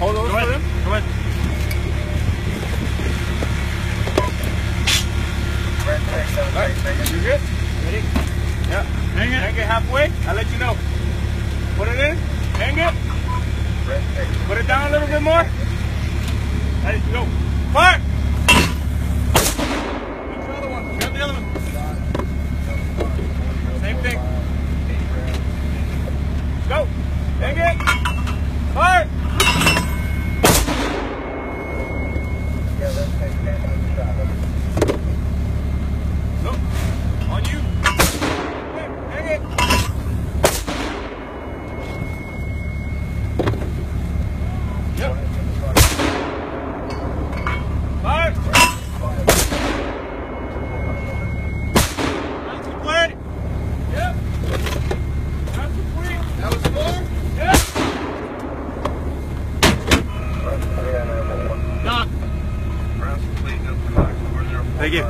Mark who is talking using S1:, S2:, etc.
S1: Hold on.
S2: Go ahead.
S1: them.
S2: Go ahead.
S1: Alright, you good? Ready? Yeah.
S2: Hang it.
S1: Hang it halfway. I'll let you know. Put it in. Hang it. Put it down a little bit more. Ready, go. Fire! What's the other one? Grab the other one. Same thing. Go. Hang it. Fire! Go. On you. Hang it. Yep. Fire. That's complete. Yep. That's complete. That was four? Yep. Done. Thank you.